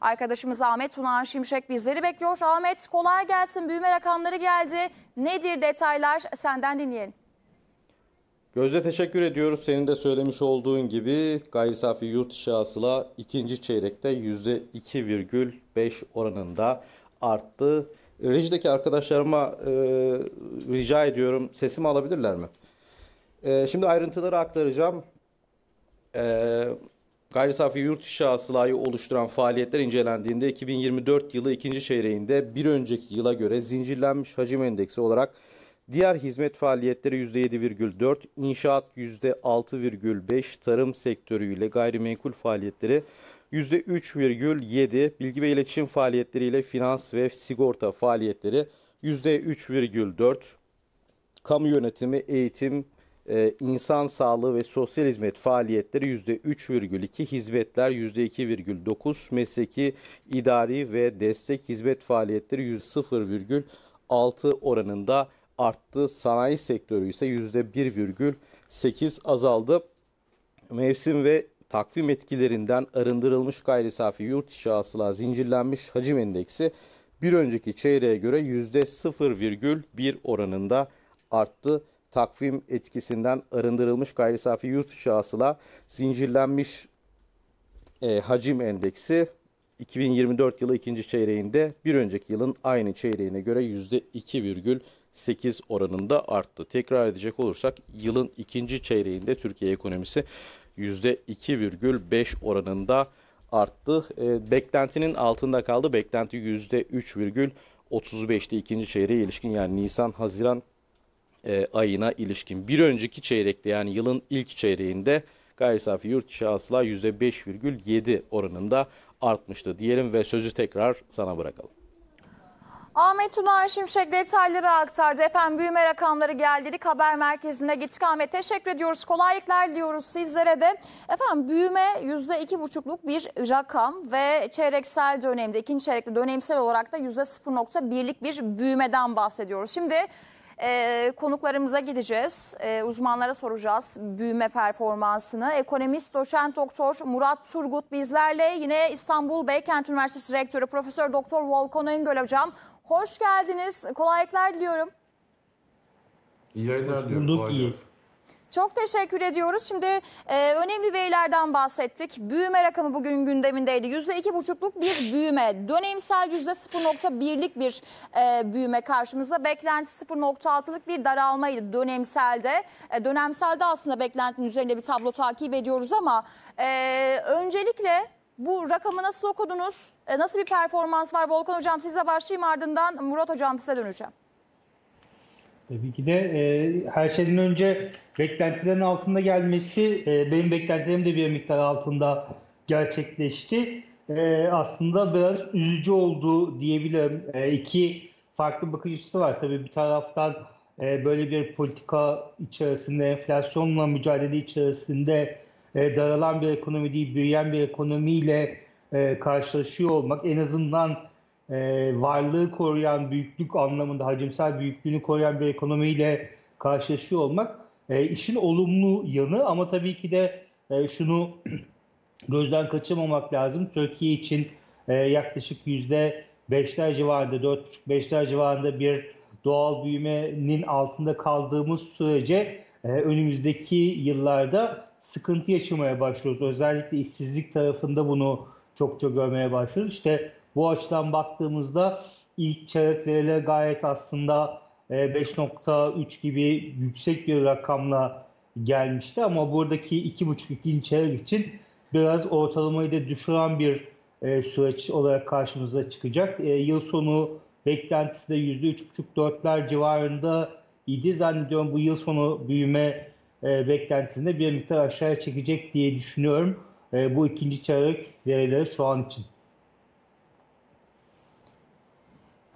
Arkadaşımız Ahmet Tunan Şimşek bizleri bekliyor. Ahmet kolay gelsin. Büyüme rakamları geldi. Nedir detaylar? Senden dinleyelim. Gözde teşekkür ediyoruz. Senin de söylemiş olduğun gibi gayri safi yurt içi hasıla ikinci çeyrekte %2,5 oranında arttı. Rejideki arkadaşlarıma e, rica ediyorum sesimi alabilirler mi? E, şimdi ayrıntıları aktaracağım. E, gayri safi yurt içi hasılayı oluşturan faaliyetler incelendiğinde 2024 yılı ikinci çeyreğinde bir önceki yıla göre zincirlenmiş hacim endeksi olarak Diğer hizmet faaliyetleri %7,4, inşaat %6,5, tarım sektörüyle gayrimenkul faaliyetleri %3,7, bilgi ve iletişim faaliyetleriyle finans ve sigorta faaliyetleri %3,4, kamu yönetimi, eğitim, e, insan sağlığı ve sosyal hizmet faaliyetleri %3,2, hizmetler %2,9, mesleki, idari ve destek hizmet faaliyetleri %0,6 oranında arttı. Sanayi sektörü ise %1,8 azaldı. Mevsim ve takvim etkilerinden arındırılmış gayri safi yurt içi hasıla zincirlenmiş hacim endeksi bir önceki çeyreğe göre %0,1 oranında arttı. Takvim etkisinden arındırılmış gayri safi yurt içi hasıla zincirlenmiş e, hacim endeksi 2024 yılı ikinci çeyreğinde bir önceki yılın aynı çeyreğine göre %2,8 oranında arttı. Tekrar edecek olursak yılın ikinci çeyreğinde Türkiye ekonomisi %2,5 oranında arttı. E, beklentinin altında kaldı. Beklenti %3,35'ti ikinci çeyreğe ilişkin yani Nisan-Haziran e, ayına ilişkin. Bir önceki çeyrekte yani yılın ilk çeyreğinde gayri safi yurt içi hasıla %5,7 oranında artmıştı diyelim ve sözü tekrar sana bırakalım. Ahmet Tunan Şimşek detayları aktardı. Efendim büyüme rakamları geldi. Haber merkezine gittik. Ahmet teşekkür ediyoruz. Kolaylıklar diliyoruz sizlere de. Efendim büyüme %2,5'luk bir rakam ve çeyreksel dönemde, ikinci çeyrekte dönemsel olarak da %0,1'lik bir büyümeden bahsediyoruz. Şimdi e, konuklarımıza gideceğiz. E, uzmanlara soracağız büyüme performansını. Ekonomist doçent doktor Murat Turgut bizlerle. Yine İstanbul Beykent Üniversitesi Rektörü Profesör Doktor Volkan Öngöl hocam. Hoş geldiniz. Kolaylıklar diliyorum. İyi yayınlar diyorum. Bulduk Kolay gelsin. Çok teşekkür ediyoruz. Şimdi e, önemli verilerden bahsettik. Büyüme rakamı bugün gündemindeydi. %2,5'luk bir büyüme. Dönemsel %0,1'lik bir e, büyüme karşımızda. Beklenti 0,6'lık bir daralmaydı dönemselde. E, dönemselde aslında beklentinin üzerinde bir tablo takip ediyoruz ama e, öncelikle bu rakamı nasıl okudunuz? E, nasıl bir performans var? Volkan Hocam size başlayayım ardından Murat Hocam size döneceğim. Tabii ki de e, her şeyden önce beklentilerin altında gelmesi e, benim beklentilerim de bir miktar altında gerçekleşti. E, aslında biraz üzücü oldu diyebilirim. E, iki farklı bakış açısı var. Tabii bir taraftan e, böyle bir politika içerisinde, enflasyonla mücadele içerisinde e, daralan bir ekonomi değil, büyüyen bir ekonomiyle e, karşılaşıyor olmak en azından e, varlığı koruyan büyüklük anlamında hacimsel büyüklüğünü koruyan bir ekonomiyle karşılaşıyor olmak e, işin olumlu yanı ama tabii ki de e, şunu gözden kaçırmamak lazım. Türkiye için e, yaklaşık yüzde beşler civarında, 4,5-5'ler civarında bir doğal büyümenin altında kaldığımız sürece e, önümüzdeki yıllarda sıkıntı yaşamaya başlıyoruz. Özellikle işsizlik tarafında bunu çokça görmeye başlıyoruz. İşte bu açıdan baktığımızda ilk çeyrek gayet aslında e, 5.3 gibi yüksek bir rakamla gelmişti ama buradaki 2.5 ikinci çeyrek için biraz ortalamayı da düşüren bir e, süreç olarak karşımıza çıkacak. E, yıl sonu beklentisi de %3.5-4'ler civarında idi. Zannediyorum bu yıl sonu büyüme e, beklentisinde bir miktar aşağıya çekecek diye düşünüyorum. E, bu ikinci çeyrek verileri şu an için.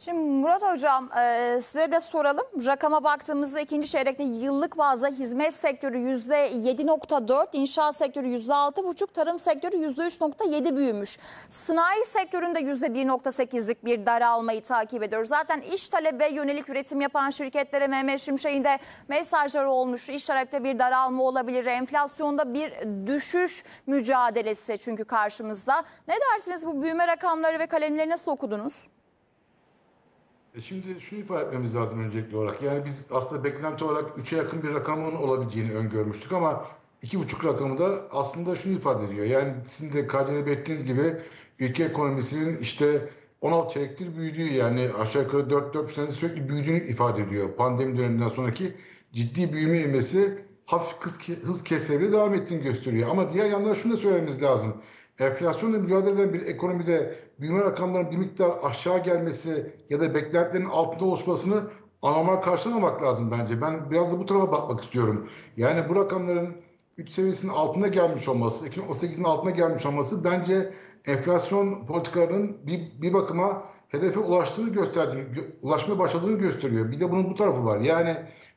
Şimdi Murat Hocam e, size de soralım. Rakama baktığımızda ikinci çeyrekte yıllık bazda hizmet sektörü %7.4, inşaat sektörü %6.5, tarım sektörü %3.7 büyümüş. Sanayi sektöründe %1.8'lik bir daralmayı takip ediyoruz. Zaten iş talebe yönelik üretim yapan şirketlere Mehmet Şimşek'in de mesajları olmuş. İş talepte bir daralma olabilir, enflasyonda bir düşüş mücadelesi çünkü karşımızda. Ne dersiniz bu büyüme rakamları ve kalemleri nasıl okudunuz? E Şimdi şunu ifade etmemiz lazım öncelikli olarak. Yani biz aslında beklenti olarak 3'e yakın bir rakamın olabileceğini öngörmüştük ama 2,5 rakamı da aslında şunu ifade ediyor. Yani sizin de KC'de belirttiğiniz gibi ülke ekonomisinin işte 16 çeyrektir büyüdüğü yani aşağı yukarı 4-4 senede sürekli büyüdüğünü ifade ediyor. Pandemi döneminden sonraki ciddi büyüme ivmesi hafif hız, hız kesebiyle devam ettiğini gösteriyor. Ama diğer yandan şunu da söylememiz lazım. Enflasyonla mücadele eden bir ekonomide büyüme rakamlarının bir miktar aşağı gelmesi ya da beklentilerin altında oluşmasını anormal karşılamamak lazım bence. Ben biraz da bu tarafa bakmak istiyorum. Yani bu rakamların 3 seviyesinin altına gelmiş olması, 2018'in altına gelmiş olması bence enflasyon politikalarının bir, bir bakıma hedefe ulaştığını gösterdiğini, ulaşmaya başladığını gösteriyor. Bir de bunun bu tarafı var. Yani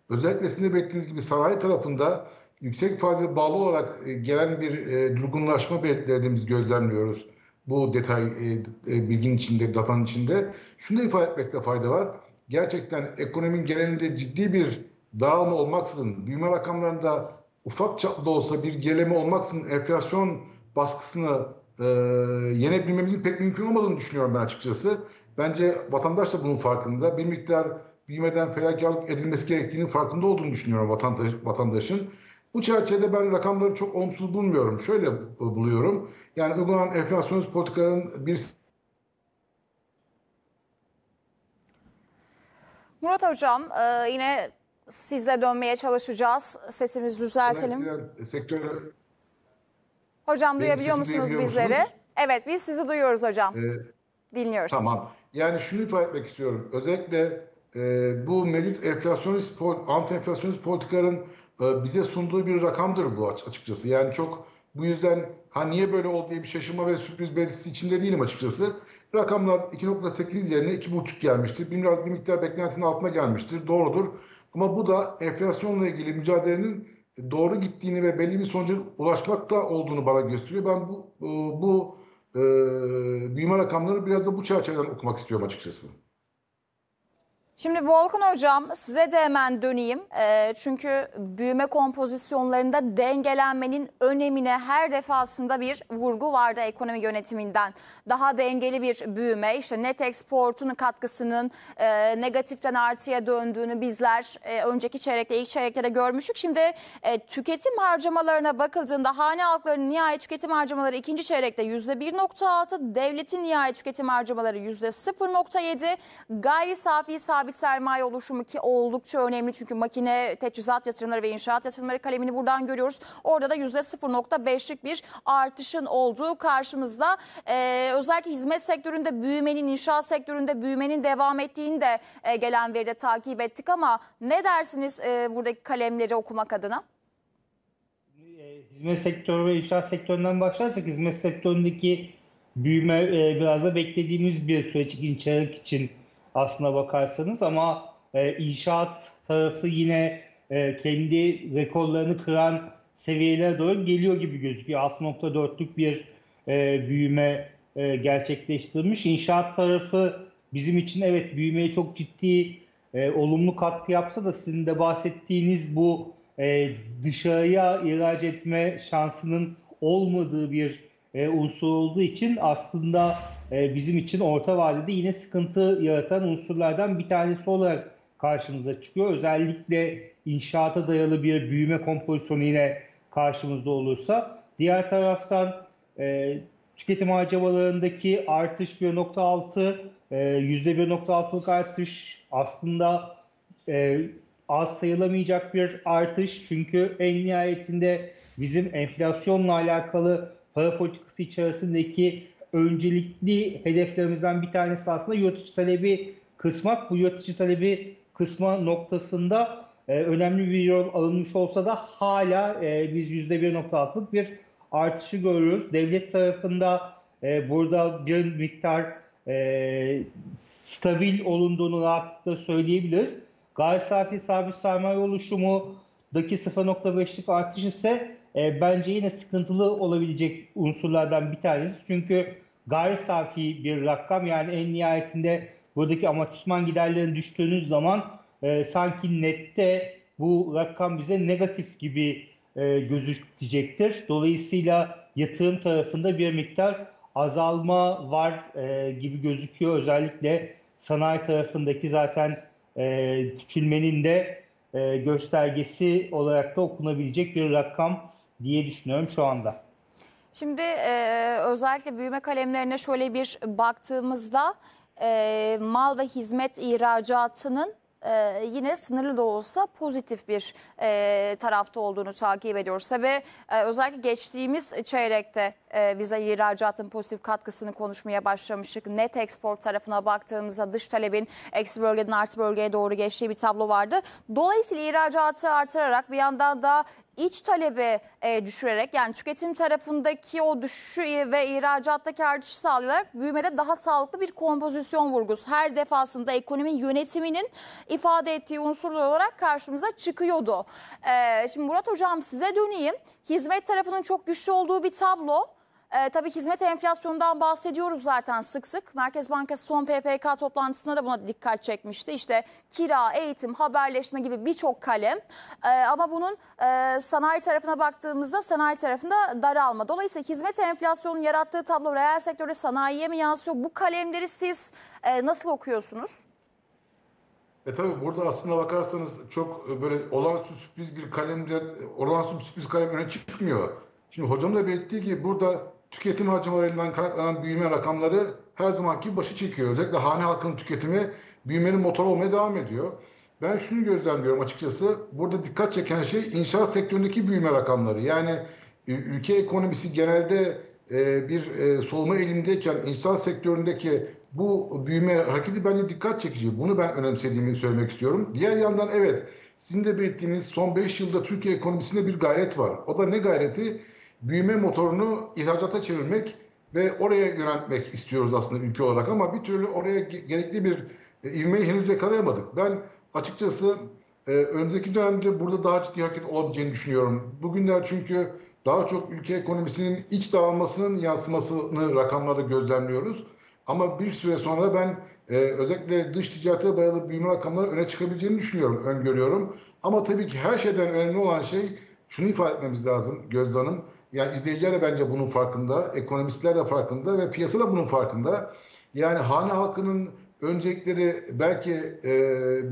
özellikle sizin de belirttiğiniz gibi sanayi tarafında yüksek faize bağlı olarak e, gelen bir e, durgunlaşma belirtilerini biz gözlemliyoruz. Bu detay e, e, bilginin içinde, datanın içinde. Şunu da ifade etmekte fayda var. Gerçekten ekonominin genelinde ciddi bir daralma olmaksızın, büyüme rakamlarında ufak çaplı olsa bir gerileme olmaksızın enflasyon baskısını e, yenebilmemizin pek mümkün olmadığını düşünüyorum ben açıkçası. Bence vatandaş da bunun farkında. Bir miktar büyümeden fedakarlık edilmesi gerektiğinin farkında olduğunu düşünüyorum vatandaş, vatandaşın. Bu çerçevede ben rakamları çok olumsuz bulmuyorum. Şöyle buluyorum. Yani uygulanan enflasyonist politikaların bir Murat Hocam e, yine sizle dönmeye çalışacağız. Sesimizi düzeltelim. sektör Hocam Benim duyabiliyor musunuz duyabiliyor bizleri? musunuz? Evet biz sizi duyuyoruz hocam. e, Dinliyoruz. Tamam. Yani şunu ifade etmek istiyorum. Özellikle e, bu mevcut enflasyonist, anti-enflasyonist politikaların bize sunduğu bir rakamdır bu aç- açıkçası. Yani çok bu yüzden ha niye böyle oldu diye bir şaşırma ve sürpriz belirtisi içinde değilim açıkçası. Rakamlar 2.8 yerine 2.5 gelmiştir. Bir, biraz bir miktar beklentinin altına gelmiştir. Doğrudur. Ama bu da enflasyonla ilgili mücadelenin doğru gittiğini ve belli bir sonuca ulaşmakta olduğunu bana gösteriyor. Ben bu e, bu e, büyüme rakamları biraz da bu çerçeveden okumak istiyorum açıkçası. Şimdi Volkan Hocam size de hemen döneyim. Ee, çünkü büyüme kompozisyonlarında dengelenmenin önemine her defasında bir vurgu vardı ekonomi yönetiminden. Daha dengeli bir büyüme, işte net eksportun katkısının e, negatiften artıya döndüğünü bizler e, önceki çeyrekte, ilk çeyrekte de görmüştük. Şimdi e, tüketim harcamalarına bakıldığında hane halklarının nihai tüketim harcamaları ikinci çeyrekte %1.6, devletin nihai tüketim harcamaları %0.7, gayri safi sabit sermaye oluşumu ki oldukça önemli çünkü makine, teçhizat yatırımları ve inşaat yatırımları kalemini buradan görüyoruz. Orada da %0.5'lik bir artışın olduğu karşımızda. Ee, özellikle hizmet sektöründe büyümenin, inşaat sektöründe büyümenin devam ettiğini de e, gelen veride takip ettik ama ne dersiniz e, buradaki kalemleri okumak adına? E, Hizmet sektörü ve inşaat sektöründen başlarsak hizmet sektöründeki büyüme e, biraz da beklediğimiz bir süreç çeyrek için aslına bakarsanız ama e, inşaat tarafı yine e, kendi rekorlarını kıran seviyelere doğru geliyor gibi gözüküyor. 6.4'lük bir e, büyüme e, gerçekleştirmiş. İnşaat tarafı bizim için evet büyümeye çok ciddi e, olumlu katkı yapsa da sizin de bahsettiğiniz bu e, dışarıya ihraç etme şansının olmadığı bir e, unsur olduğu için aslında e, bizim için orta vadede yine sıkıntı yaratan unsurlardan bir tanesi olarak karşımıza çıkıyor. Özellikle inşaata dayalı bir büyüme kompozisyonu yine karşımızda olursa. Diğer taraftan e, tüketim harcamalarındaki artış 1.6, e, %1.6'lık artış aslında e, az sayılamayacak bir artış. Çünkü en nihayetinde bizim enflasyonla alakalı para politikası içerisindeki öncelikli hedeflerimizden bir tanesi aslında yurt talebi kısmak. Bu yurt talebi kısma noktasında e, önemli bir yol alınmış olsa da hala e, biz %1.6'lık bir artışı görüyoruz. Devlet tarafında e, burada bir miktar e, stabil olunduğunu rahatlıkla söyleyebiliriz. Gayri safi sabit sermaye oluşumundaki 0.5'lik artış ise e, bence yine sıkıntılı olabilecek unsurlardan bir tanesi. Çünkü gayri safi bir rakam yani en nihayetinde buradaki amortisman giderlerini düştüğünüz zaman e, sanki nette bu rakam bize negatif gibi e, gözükecektir. Dolayısıyla yatırım tarafında bir miktar azalma var e, gibi gözüküyor. Özellikle sanayi tarafındaki zaten e, küçülmenin de e, göstergesi olarak da okunabilecek bir rakam diye düşünüyorum şu anda. Şimdi e, özellikle büyüme kalemlerine şöyle bir baktığımızda e, mal ve hizmet ihracatının e, yine sınırlı da olsa pozitif bir e, tarafta olduğunu takip ediyoruz. Tabii e, özellikle geçtiğimiz çeyrekte e, ihracatın pozitif katkısını konuşmaya başlamıştık. Net export tarafına baktığımızda dış talebin eksi bölgeden artı bölgeye doğru geçtiği bir tablo vardı. Dolayısıyla ihracatı artırarak bir yandan da iç talebi e, düşürerek yani tüketim tarafındaki o düşüşü ve ihracattaki artışı sağlayarak büyümede daha sağlıklı bir kompozisyon vurgusu her defasında ekonomi yönetiminin ifade ettiği unsurlar olarak karşımıza çıkıyordu. E, şimdi Murat Hocam size döneyim. Hizmet tarafının çok güçlü olduğu bir tablo. Ee, tabii hizmet enflasyonundan bahsediyoruz zaten sık sık. Merkez Bankası son PPK toplantısında da buna dikkat çekmişti. İşte kira, eğitim, haberleşme gibi birçok kalem. Ee, ama bunun e, sanayi tarafına baktığımızda sanayi tarafında daralma. Dolayısıyla hizmet enflasyonunun yarattığı tablo reel sektörde sanayiye mi yansıyor? Bu kalemleri siz e, nasıl okuyorsunuz? E tabii burada aslında bakarsanız çok e, böyle olağanüstü sürpriz bir kalemde olağanüstü sürpriz kalem öne çıkmıyor. Şimdi hocam da belirttiği gibi burada tüketim harcamalarından kaynaklanan büyüme rakamları her zamanki başı çekiyor. Özellikle hane halkının tüketimi büyümenin motoru olmaya devam ediyor. Ben şunu gözlemliyorum açıkçası. Burada dikkat çeken şey inşaat sektöründeki büyüme rakamları. Yani ülke ekonomisi genelde e, bir e, soğuma eğilimdeyken inşaat sektöründeki bu büyüme hareketi bence dikkat çekici. Bunu ben önemsediğimi söylemek istiyorum. Diğer yandan evet sizin de belirttiğiniz son 5 yılda Türkiye ekonomisinde bir gayret var. O da ne gayreti? Büyüme motorunu ihracata çevirmek ve oraya yöneltmek istiyoruz aslında ülke olarak ama bir türlü oraya gerekli bir e, ivmeyi henüz yakalayamadık. Ben açıkçası e, önümüzdeki dönemde burada daha ciddi hareket olabileceğini düşünüyorum. Bugünler çünkü daha çok ülke ekonomisinin iç dağılmasının yansımasını rakamlarda gözlemliyoruz. Ama bir süre sonra ben e, özellikle dış ticarete dayalı büyüme rakamları öne çıkabileceğini düşünüyorum, öngörüyorum. Ama tabii ki her şeyden önemli olan şey şunu ifade etmemiz lazım Gözde Hanım. Yani izleyiciler de bence bunun farkında, ekonomistler de farkında ve piyasa da bunun farkında. Yani hane halkının öncelikleri belki e,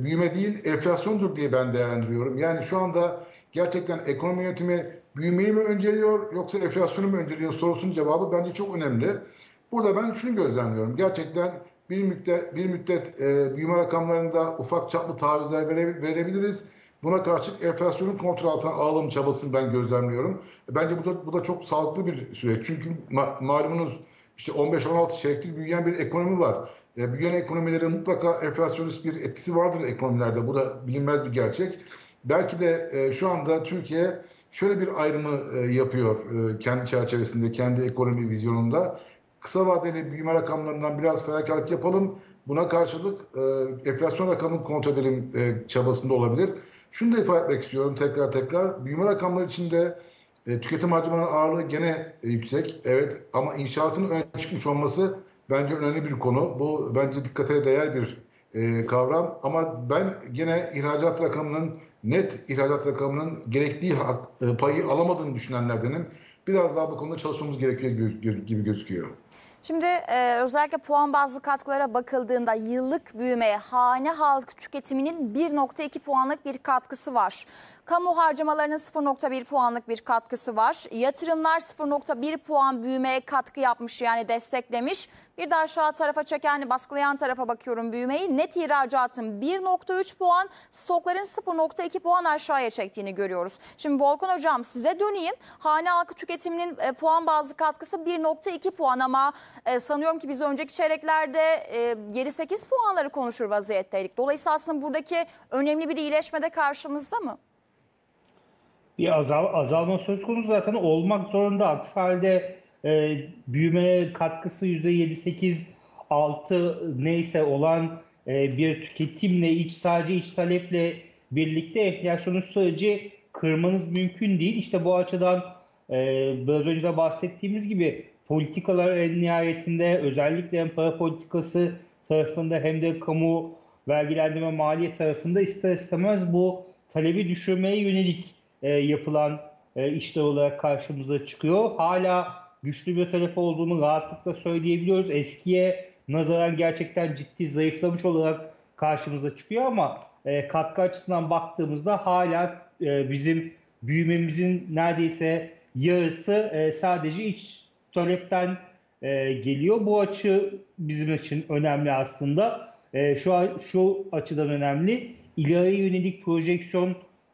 büyüme değil enflasyondur diye ben değerlendiriyorum. Yani şu anda gerçekten ekonomi yönetimi büyümeyi mi önceliyor yoksa enflasyonu mu önceliyor sorusunun cevabı bence çok önemli. Burada ben şunu gözlemliyorum. Gerçekten bir müddet, bir müddet e, büyüme rakamlarında ufak çaplı tavizler vere, verebiliriz. Buna karşılık enflasyonun kontrol altına alım çabasını ben gözlemliyorum. Bence bu da, bu da çok sağlıklı bir süreç. Çünkü ma malumunuz işte 15-16 çeyrektir büyüyen bir ekonomi var. E, büyüyen ekonomilerin mutlaka enflasyonist bir etkisi vardır ekonomilerde. Bu da bilinmez bir gerçek. Belki de e, şu anda Türkiye şöyle bir ayrımı e, yapıyor e, kendi çerçevesinde, kendi ekonomi vizyonunda. Kısa vadeli büyüme rakamlarından biraz fedakarlık yapalım. Buna karşılık e, enflasyon rakamını kontrol edelim e, çabasında olabilir. Şunu da ifade etmek istiyorum tekrar tekrar. Büyüme rakamları içinde e, tüketim harcamalarının ağırlığı gene e, yüksek. Evet ama inşaatın öne çıkmış olması bence önemli bir konu. Bu bence dikkate değer bir e, kavram. Ama ben gene ihracat rakamının net ihracat rakamının gerektiği e, payı alamadığını düşünenlerdenim. Biraz daha bu konuda çalışmamız gerekiyor gibi gözüküyor. Şimdi e, özellikle puan bazlı katkılara bakıldığında yıllık büyümeye hane halk tüketiminin 1.2 puanlık bir katkısı var. Kamu harcamalarının 0.1 puanlık bir katkısı var. Yatırımlar 0.1 puan büyümeye katkı yapmış yani desteklemiş. Bir de aşağı tarafa çeken, baskılayan tarafa bakıyorum büyümeyi. Net ihracatın 1.3 puan, stokların 0.2 puan aşağıya çektiğini görüyoruz. Şimdi Volkan Hocam size döneyim. Hane halkı tüketiminin e, puan bazlı katkısı 1.2 puan ama e, sanıyorum ki biz önceki çeyreklerde e, 7-8 puanları konuşur vaziyetteydik. Dolayısıyla aslında buradaki önemli bir iyileşme de karşımızda mı? Bir azal, azalma söz konusu zaten olmak zorunda. Aksi halde e, büyümeye katkısı %7-8 altı neyse olan e, bir tüketimle iç sadece iç taleple birlikte enflasyonun süreci kırmanız mümkün değil. İşte bu açıdan e, biraz önce de bahsettiğimiz gibi politikalar en nihayetinde özellikle hem para politikası tarafında hem de kamu vergilendirme maliyet tarafında ister istemez bu talebi düşürmeye yönelik e, yapılan e, işler olarak karşımıza çıkıyor. Hala güçlü bir talep olduğunu rahatlıkla söyleyebiliyoruz. Eskiye nazaran gerçekten ciddi zayıflamış olarak karşımıza çıkıyor ama e, katkı açısından baktığımızda hala e, bizim büyümemizin neredeyse yarısı e, sadece iç talepten e, geliyor. Bu açı bizim için önemli aslında. E, şu şu açıdan önemli. İleriye yönelik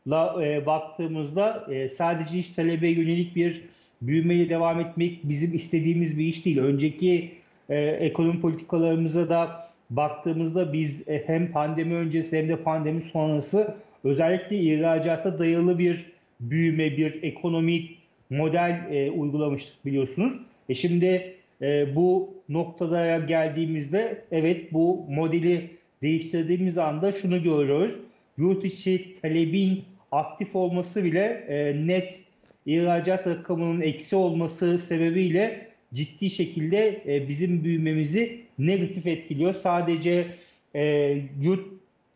projeksiyonla e, baktığımızda e, sadece iç talebe yönelik bir büyümeyle devam etmek bizim istediğimiz bir iş değil. Önceki e, ekonomi politikalarımıza da baktığımızda biz e, hem pandemi öncesi hem de pandemi sonrası özellikle ihracata dayalı bir büyüme, bir ekonomik model e, uygulamıştık biliyorsunuz. E şimdi e, bu noktada geldiğimizde evet bu modeli değiştirdiğimiz anda şunu görüyoruz. Yurt içi talebin aktif olması bile e, net ihracat rakamının eksi olması sebebiyle ciddi şekilde e, bizim büyümemizi negatif etkiliyor. Sadece e, yurt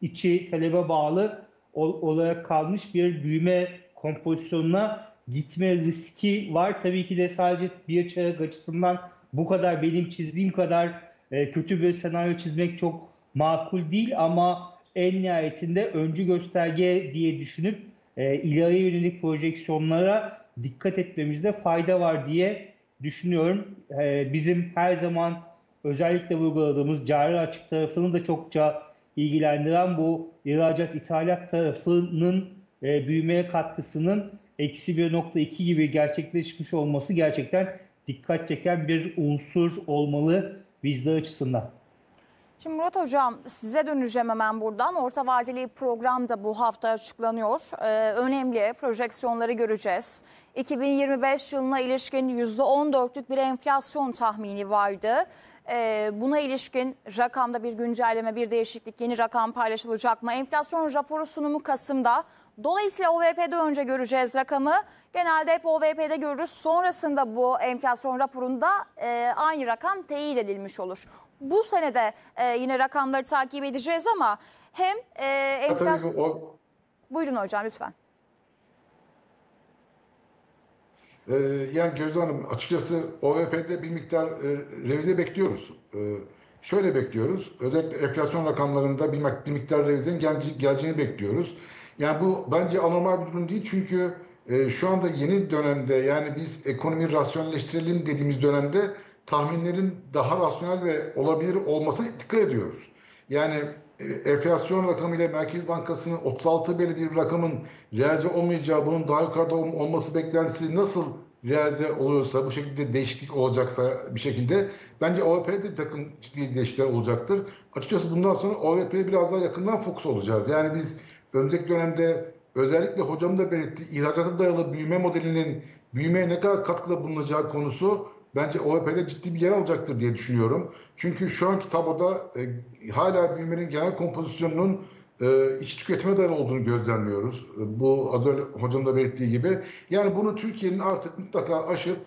içi talebe bağlı ol, olarak kalmış bir büyüme kompozisyonuna gitme riski var. Tabii ki de sadece bir çaylak açısından bu kadar benim çizdiğim kadar e, kötü bir senaryo çizmek çok makul değil ama en nihayetinde öncü gösterge diye düşünüp e, ileriye yönelik projeksiyonlara dikkat etmemizde fayda var diye düşünüyorum. E, bizim her zaman özellikle vurguladığımız cari açık tarafını da çokça ilgilendiren bu ihracat ithalat tarafının e, büyümeye katkısının eksi 1.2 gibi gerçekleşmiş olması gerçekten dikkat çeken bir unsur olmalı bizler açısından. Şimdi Murat Hocam size döneceğim hemen buradan. Orta vadeli program da bu hafta açıklanıyor. Ee, önemli projeksiyonları göreceğiz. 2025 yılına ilişkin %14'lük bir enflasyon tahmini vardı. Ee, buna ilişkin rakamda bir güncelleme, bir değişiklik, yeni rakam paylaşılacak mı? Enflasyon raporu sunumu Kasım'da. Dolayısıyla OVP'de önce göreceğiz rakamı. Genelde hep OVP'de görürüz. Sonrasında bu enflasyon raporunda e, aynı rakam teyit edilmiş olur. Bu senede e, yine rakamları takip edeceğiz ama hem e, enflasyon... O, Buyurun hocam lütfen. Ee, yani Gözde Hanım açıkçası OVP'de bir miktar e, revize bekliyoruz. Ee, şöyle bekliyoruz. Özellikle enflasyon rakamlarında bir, bir miktar revizenin gelce- geleceğini bekliyoruz. Yani bu bence anormal bir durum değil çünkü e, şu anda yeni dönemde yani biz ekonomiyi rasyonelleştirelim dediğimiz dönemde tahminlerin daha rasyonel ve olabilir olmasına dikkat ediyoruz. Yani e, enflasyon rakamıyla Merkez Bankası'nın 36 belirlediği bir rakamın realize olmayacağı, bunun daha yukarıda ol- olması beklentisi nasıl realize oluyorsa, bu şekilde değişiklik olacaksa bir şekilde bence OVP'de bir takım ciddi değişiklikler olacaktır. Açıkçası bundan sonra OVP'ye biraz daha yakından fokus olacağız. Yani biz önümüzdeki dönemde özellikle hocam da belirtti, ihracata dayalı büyüme modelinin büyümeye ne kadar katkıda bulunacağı konusu bence OVP'de ciddi bir yer alacaktır diye düşünüyorum. Çünkü şu anki tabloda e, hala büyümenin genel kompozisyonunun e, iç tüketime dayalı olduğunu gözlemliyoruz. E, bu az önce hocam da belirttiği gibi. Yani bunu Türkiye'nin artık mutlaka aşıp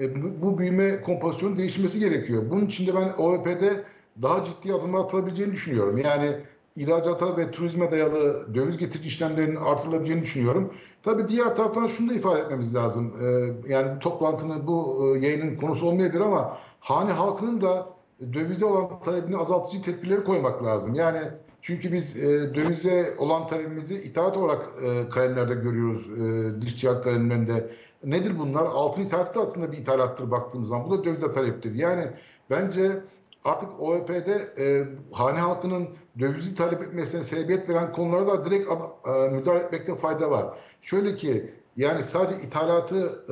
e, bu, bu büyüme kompozisyonu değişmesi gerekiyor. Bunun için de ben OVP'de daha ciddi adımlar atılabileceğini düşünüyorum. Yani ihracata ve turizme dayalı döviz getirici işlemlerinin artırılabileceğini düşünüyorum. Tabii diğer taraftan şunu da ifade etmemiz lazım. Ee, yani bu toplantının, bu e, yayının konusu olmayabilir ama hane halkının da dövize olan talebini azaltıcı tedbirleri koymak lazım. Yani çünkü biz e, dövize olan talebimizi ithalat olarak e, kalemlerde görüyoruz, e, dış ticaret kalemlerinde. Nedir bunlar? Altın ithalatı da aslında bir ithalattır baktığımız zaman. Bu da dövize taleptir. Yani bence artık OEP'de e, hane halkının dövizi talep etmesine sebebiyet veren konulara da direkt e, müdahale etmekte fayda var. Şöyle ki yani sadece ithalatı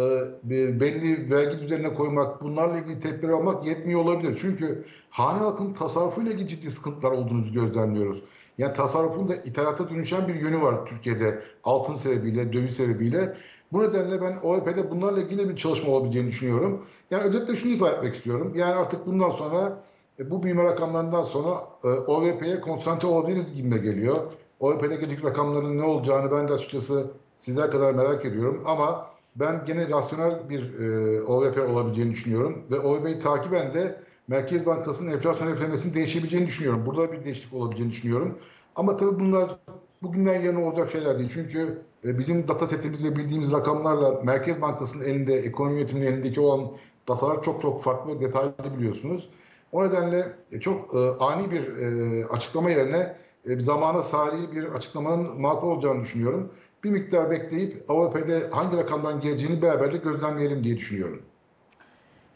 e, belli vergi düzenine koymak, bunlarla ilgili tedbir almak yetmiyor olabilir. Çünkü hane halkının tasarrufuyla ilgili ciddi sıkıntılar olduğunu gözlemliyoruz. Yani tasarrufun da ithalata dönüşen bir yönü var Türkiye'de altın sebebiyle, döviz sebebiyle. Bu nedenle ben OEP'de bunlarla ilgili bir çalışma olabileceğini düşünüyorum. Yani özetle şunu ifade etmek istiyorum. Yani artık bundan sonra E, bu büyüme rakamlarından sonra e, OVP'ye konsantre olabiliriz gibime geliyor. OVP'de gelecek rakamların ne olacağını ben de açıkçası sizler kadar merak ediyorum. Ama ben gene rasyonel bir e, OVP olabileceğini düşünüyorum. Ve OVP'yi takiben de Merkez Bankası'nın enflasyon hedeflemesinin değişebileceğini düşünüyorum. Burada bir değişiklik olabileceğini düşünüyorum. Ama tabii bunlar bugünden yarına olacak şeyler değil. Çünkü e, bizim data setimiz ve bildiğimiz rakamlarla Merkez Bankası'nın elinde, ekonomi yönetiminin elindeki olan datalar çok çok farklı ve detaylı biliyorsunuz. O nedenle e, çok e, ani bir e, açıklama yerine e, zamana sari bir açıklamanın makul olacağını düşünüyorum. Bir miktar bekleyip AVP'de hangi rakamdan geleceğini beraberce gözlemleyelim diye düşünüyorum.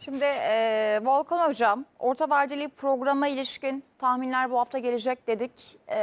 Şimdi e, Volkan Hocam, orta vadeli programa ilişkin tahminler bu hafta gelecek dedik. E,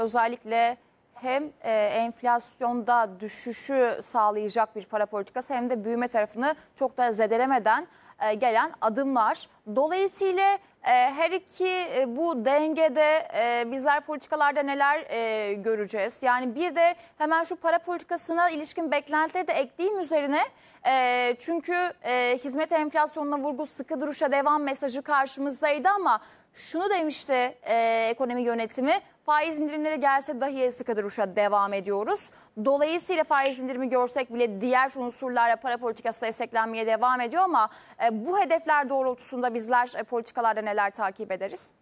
özellikle hem e, enflasyonda düşüşü sağlayacak bir para politikası hem de büyüme tarafını çok da zedelemeden e, gelen adımlar. Dolayısıyla e, her iki e, bu dengede e, bizler politikalarda neler e, göreceğiz? Yani bir de hemen şu para politikasına ilişkin beklentileri de ekleyeyim üzerine. E, çünkü e, hizmet enflasyonuna vurgu sıkı duruşa devam mesajı karşımızdaydı ama şunu demişti e, ekonomi yönetimi. Faiz indirimleri gelse dahi sıkı duruşa devam ediyoruz. Dolayısıyla faiz indirimi görsek bile diğer unsurlarla para politikası desteklenmeye devam ediyor ama e, bu hedefler doğrultusunda bizler e, politikalarda neler takip ederiz?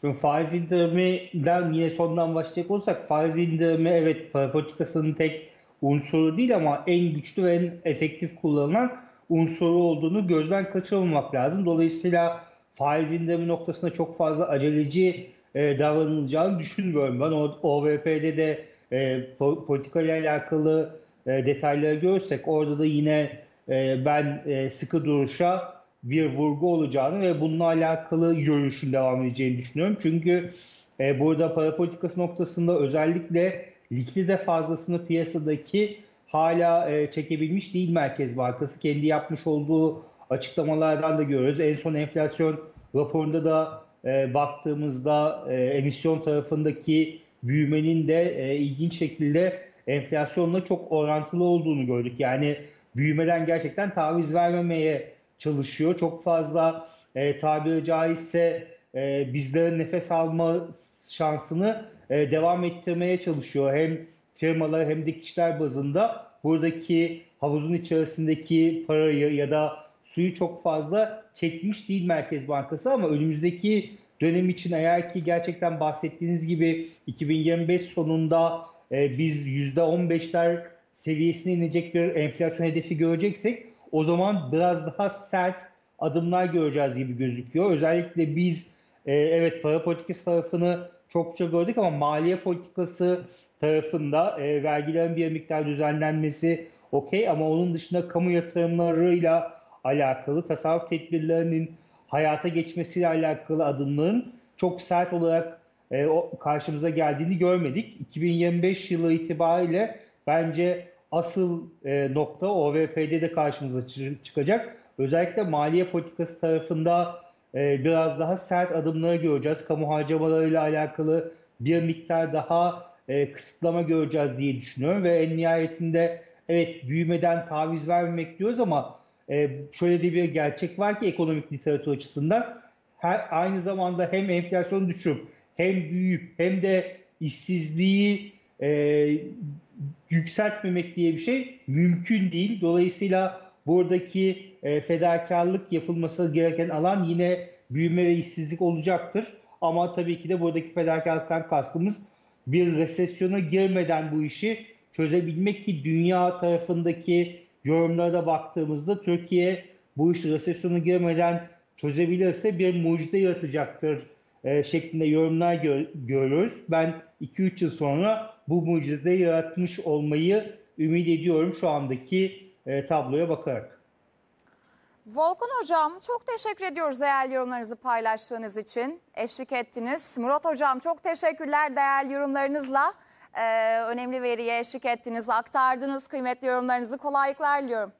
Şimdi faiz indiriminden yine sondan başlayacak olursak faiz indirimi evet para politikasının tek unsuru değil ama en güçlü ve en efektif kullanılan unsuru olduğunu gözden kaçırmamak lazım. Dolayısıyla faiz indirimi noktasında çok fazla aceleci e, davranılacağını düşünmüyorum. Ben o OVP'de de e, politika ile alakalı e, detayları görsek orada da yine e, ben e, sıkı duruşa bir vurgu olacağını ve bununla alakalı yürüyüşün devam edeceğini düşünüyorum. Çünkü e, burada para politikası noktasında özellikle likidite fazlasını piyasadaki hala e, çekebilmiş değil Merkez Bankası. Kendi yapmış olduğu açıklamalardan da görüyoruz. En son enflasyon raporunda da e, baktığımızda e, emisyon tarafındaki büyümenin de e, ilginç şekilde enflasyonla çok orantılı olduğunu gördük. Yani büyümeden gerçekten taviz vermemeye çalışıyor. Çok fazla e, tabiri caizse e, bizlerin nefes alma şansını e, devam ettirmeye çalışıyor. Hem firmalar hem de kişiler bazında buradaki havuzun içerisindeki parayı ya da suyu çok fazla çekmiş değil Merkez Bankası ama önümüzdeki dönem için eğer ki gerçekten bahsettiğiniz gibi 2025 sonunda e, biz %15'ler seviyesine inecek bir enflasyon hedefi göreceksek o zaman biraz daha sert adımlar göreceğiz gibi gözüküyor. Özellikle biz e, evet para politikası tarafını çokça gördük ama maliye politikası tarafında e, vergilerin bir miktar düzenlenmesi okey ama onun dışında kamu yatırımlarıyla alakalı tasarruf tedbirlerinin hayata geçmesiyle alakalı adımların çok sert olarak e, o karşımıza geldiğini görmedik. 2025 yılı itibariyle bence asıl e, nokta OVP'de de karşımıza çıkacak. Özellikle maliye politikası tarafında e, biraz daha sert adımları göreceğiz. Kamu harcamalarıyla alakalı bir miktar daha e, kısıtlama göreceğiz diye düşünüyorum ve en nihayetinde evet büyümeden taviz vermemek diyoruz ama e, şöyle de bir gerçek var ki ekonomik literatür açısından her, aynı zamanda hem enflasyonu düşürüp hem büyüyüp hem de işsizliği e, yükseltmemek diye bir şey mümkün değil. Dolayısıyla buradaki e, fedakarlık yapılması gereken alan yine büyüme ve işsizlik olacaktır. Ama tabii ki de buradaki fedakarlıktan kastımız bir resesyona girmeden bu işi çözebilmek ki dünya tarafındaki yorumlara da baktığımızda Türkiye bu işi resesyona girmeden çözebilirse bir mucize yaratacaktır e, şeklinde yorumlar gör, görüyoruz. Ben 2-3 yıl sonra bu mucizeyi yaratmış olmayı ümit ediyorum şu andaki e, tabloya bakarak. Volkan Hocam çok teşekkür ediyoruz değerli yorumlarınızı paylaştığınız için. Eşlik ettiniz. Murat Hocam çok teşekkürler değerli yorumlarınızla. Ee, önemli veriye eşlik aktardınız kıymetli yorumlarınızı. Kolaylıklar diliyorum.